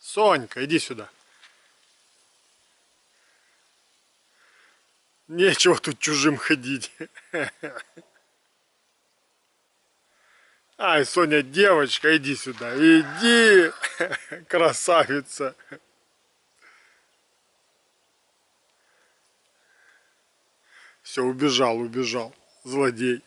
Сонька, иди сюда. Нечего тут чужим ходить. Ай, Соня, девочка, иди сюда. Иди, красавица. Все, убежал, убежал. Злодей.